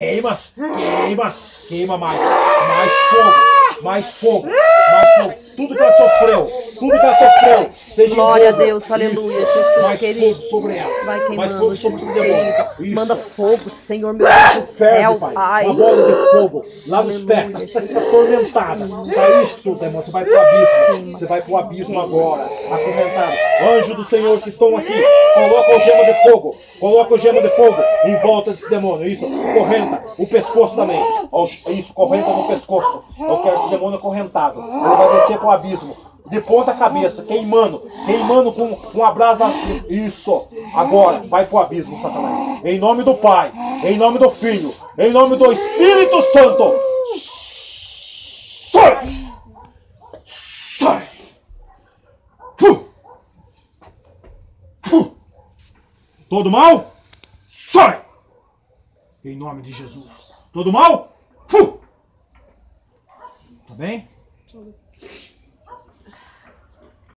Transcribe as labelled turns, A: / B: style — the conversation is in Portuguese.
A: Queima, queima, queima mais. Mais fogo, mais fogo, mais fogo. Tudo que ela sofreu, tudo que ela sofreu, seja
B: Glória a. Deus, aleluia,
A: Isso.
B: Jesus
A: mais
B: querido.
A: fogo sobre ela.
B: Vai
A: mais
B: queimando,
A: fogo sobre
B: Jesus querido. Manda fogo, Senhor, meu Deus do céu, Pai.
A: Uma bola de fogo lá nos pés. Você está atormentada. Tá isso, demônio. Você vai pro abismo. Você vai pro abismo agora. Acorrentado. Anjo do Senhor que estão aqui. Coloca o gema de fogo. Coloca o gema de fogo em volta desse demônio. Isso. Correnta. O pescoço também. Isso. Correnta no pescoço. Eu quero demônio acorrentado. Ele vai descer pro abismo. De ponta cabeça, queimando, queimando com uma brasa. Isso. Agora, vai pro abismo, Satanás. Em nome do Pai, em nome do Filho, em nome do Espírito Santo. Sai! Sai! Fu! Fu! Todo mal? Sai! Em nome de Jesus. Todo mal? Fu! Bem?